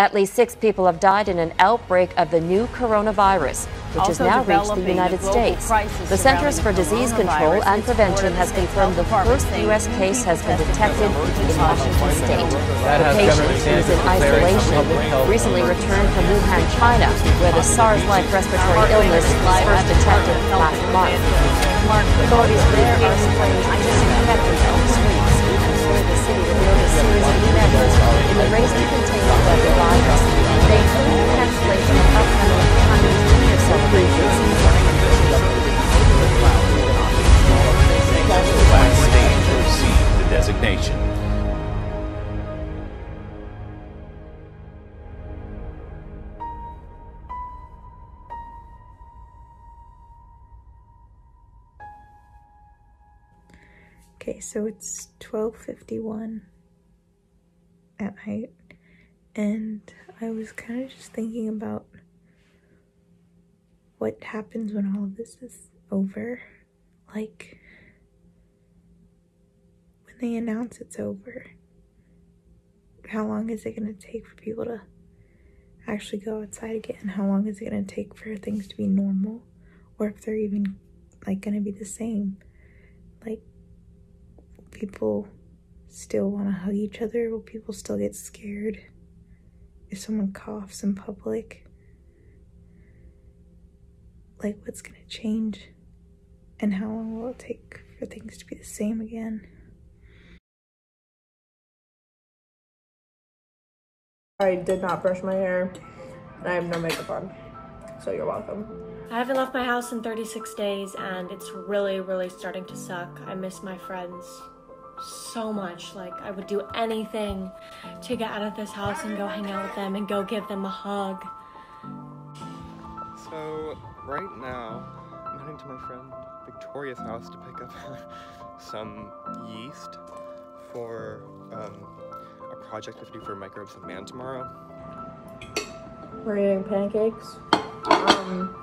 At least six people have died in an outbreak of the new coronavirus, which has now reached the United States. The Centers for Disease Control and Prevention has confirmed the first U.S. case has been detected in Washington state. The patient, who is in isolation, recently returned from Wuhan, China, where the SARS-like respiratory illness was first detected last month. Authorities there are disinfectant series of in the virus. They include cancellation of upcoming Chinese New Year celebrations. The designation. Okay, so it's 12:51 at night and I was kind of just thinking about what happens when all of this is over. Like when they announce it's over. How long is it going to take for people to actually go outside again? How long is it going to take for things to be normal or if they're even like going to be the same? Like people still want to hug each other? Will people still get scared if someone coughs in public? Like, what's going to change? And how long will it take for things to be the same again? I did not brush my hair and I have no makeup on. So you're welcome. I haven't left my house in 36 days and it's really, really starting to suck. I miss my friends so much. Like, I would do anything to get out of this house and go hang out with them and go give them a hug. So, right now, I'm heading to my friend Victoria's house to pick up some yeast for um, a project we have to do for Microbes of Man tomorrow. We're eating pancakes. Um,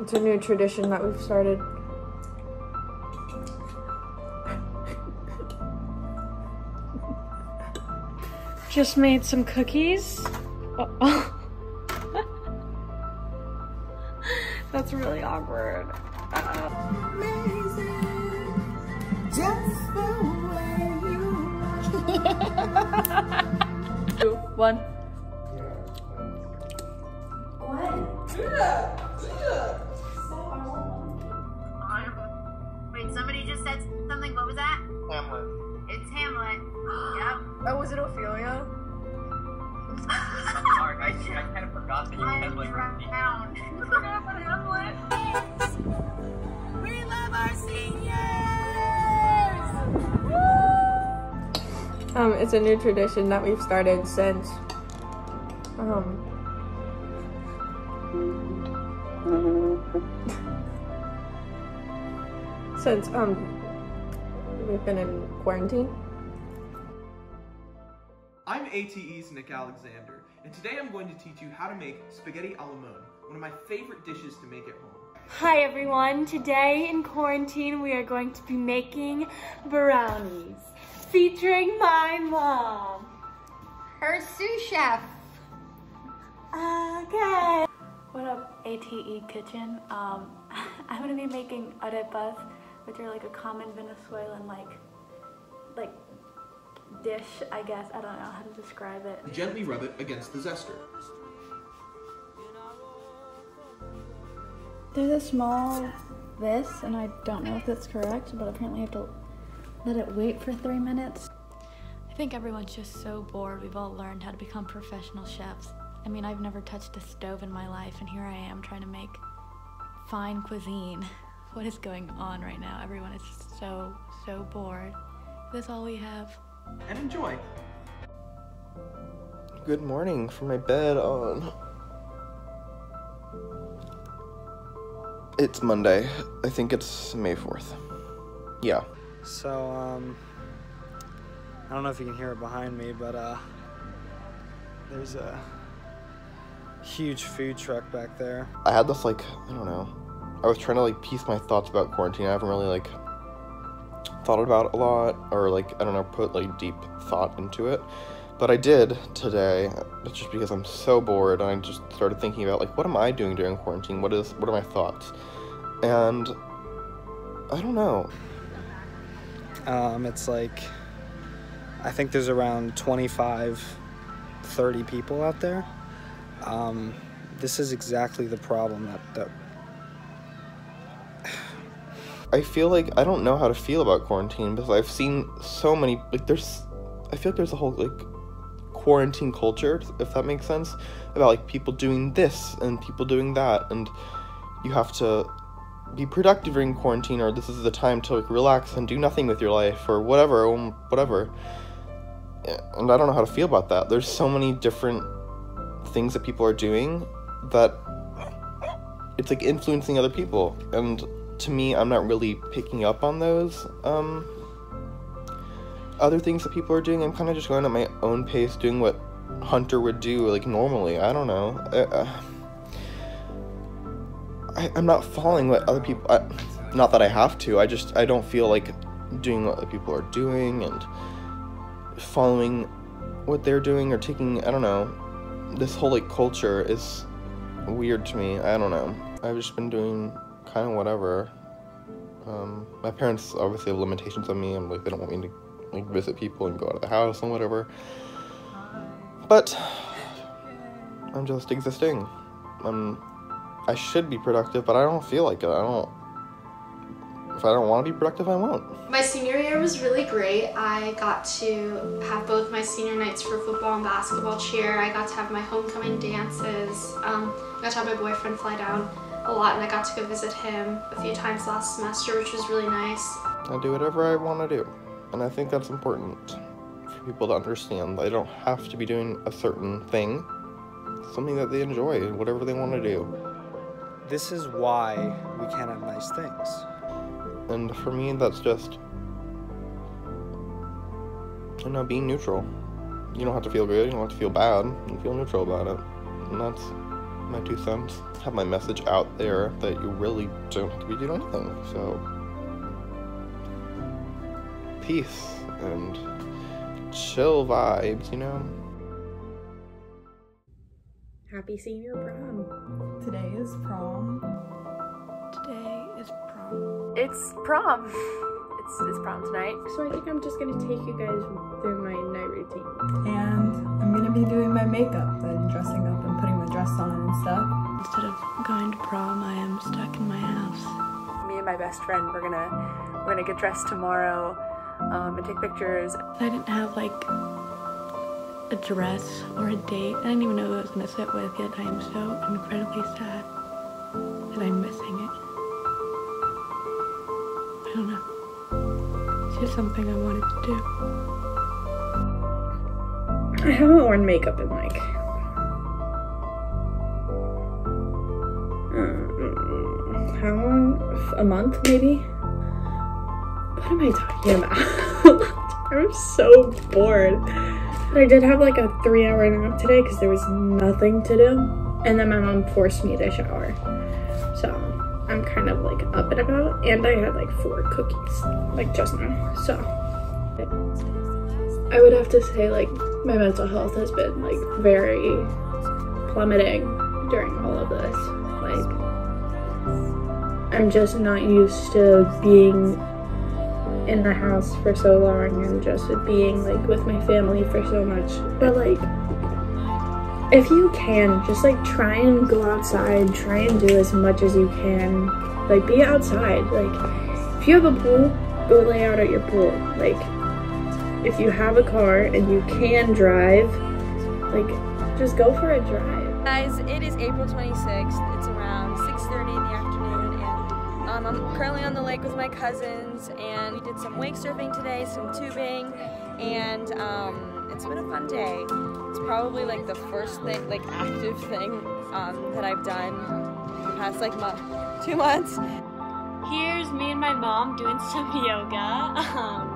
it's a new tradition that we've started. Just made some cookies. Uh-oh. That's really awkward. Two, one. What? Wait, somebody just said something. What was that? Hamlet. It's Hamlet. yep. Oh, was it Ophelia? Sorry, I, I kind of forgot that you I had like. drowned. forgot about Hamlet. we love our seniors. Um, it's a new tradition that we've started since um since um we've been in quarantine. I'm ATE's Nick Alexander, and today I'm going to teach you how to make spaghetti alla mode, one of my favorite dishes to make at home. Hi everyone. Today in quarantine we are going to be making brownies featuring my mom. Her sous chef. Okay. What up, ATE Kitchen? Um, I'm gonna be making arepas, which are like a common Venezuelan like, like dish, I guess. I don't know how to describe it. Gently rub it against the zester. There's a small this, and I don't know if that's correct, but apparently I have to let it wait for three minutes. I think everyone's just so bored. We've all learned how to become professional chefs. I mean, I've never touched a stove in my life, and here I am trying to make fine cuisine. What is going on right now? Everyone is just so, so bored. That's all we have. And enjoy. Good morning from my bed on. It's Monday. I think it's May 4th. Yeah. So, um, I don't know if you can hear it behind me, but, uh, there's a huge food truck back there. I had this, like, I don't know. I was trying to, like, piece my thoughts about quarantine. I haven't really, like, thought about it a lot, or, like, I don't know, put, like, deep thought into it. But I did today, just because I'm so bored, and I just started thinking about like, what am I doing during quarantine? What is, what are my thoughts? And I don't know. Um, it's like, I think there's around 25, 30 people out there. Um, this is exactly the problem that, that I feel like I don't know how to feel about quarantine because I've seen so many like there's I feel like there's a whole like quarantine culture if that makes sense about like people doing this and people doing that and you have to be productive during quarantine or this is the time to like relax and do nothing with your life or whatever um, whatever. And I don't know how to feel about that. There's so many different things that people are doing that it's like influencing other people and to me, I'm not really picking up on those um, other things that people are doing. I'm kind of just going at my own pace, doing what Hunter would do, like normally. I don't know. Uh, I, I'm not following what other people. I, not that I have to. I just I don't feel like doing what other people are doing and following what they're doing or taking. I don't know. This whole like culture is weird to me. I don't know. I've just been doing kind of whatever. Um, my parents obviously have limitations on me, and like they don't want me to like visit people and go out of the house and whatever. But I'm just existing. I'm. I should be productive, but I don't feel like it. I don't. If I don't want to be productive, I won't. My senior year was really great. I got to have both my senior nights for football and basketball cheer. I got to have my homecoming dances. Um, I got to have my boyfriend fly down a lot and I got to go visit him a few times last semester, which was really nice. I do whatever I want to do, and I think that's important for people to understand. They don't have to be doing a certain thing, something that they enjoy, whatever they want to do. This is why we can't have nice things. And for me, that's just, you know, being neutral. You don't have to feel good, you don't have to feel bad, you feel neutral about it. And that's my two cents. Have my message out there that you really don't have to be doing anything. So, peace and chill vibes, you know? Happy senior prom. Today is prom. Today is prom. It's prom. It's, it's prom tonight. So I think I'm just gonna take you guys through my night routine. And I'm gonna be doing my makeup and dressing up and putting my dress on and stuff. Instead of going to prom, I am stuck in my house. Me and my best friend, we're gonna we're gonna get dressed tomorrow um, and take pictures. I didn't have like a dress or a date. I didn't even know who I was gonna sit with yet. I am so incredibly sad that I'm missing it. I don't know. It's just something I wanted to I haven't worn makeup in like uh, how long? A month maybe? What am I talking about? I'm so bored. But I did have like a three hour nap today because there was nothing to do. And then my mom forced me to shower. So I'm kind of like up and about. And I had like four cookies, like just now. So I would have to say like my mental health has been like very plummeting during all of this. Like I'm just not used to being in the house for so long and just being like with my family for so much. But like if you can, just like try and go outside, try and do as much as you can. Like be outside. Like if you have a pool, go lay out at your pool. Like if you have a car and you can drive, like just go for a drive. Guys, it is April 26th. It's around 6.30 in the afternoon and um, I'm currently on the lake with my cousins and we did some wake surfing today, some tubing, and um, it's been a fun day. It's probably like the first thing, like active thing um, that I've done in the past like mo two months. Here's me and my mom doing some yoga.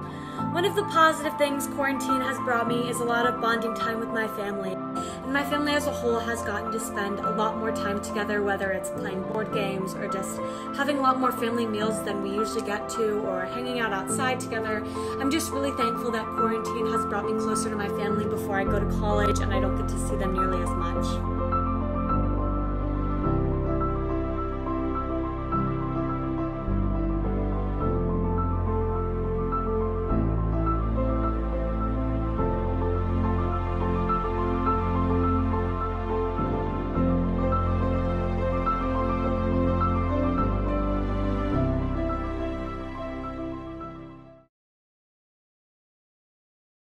One of the positive things quarantine has brought me is a lot of bonding time with my family. And my family as a whole has gotten to spend a lot more time together, whether it's playing board games or just having a lot more family meals than we usually get to or hanging out outside together. I'm just really thankful that quarantine has brought me closer to my family before I go to college and I don't get to see them nearly as much.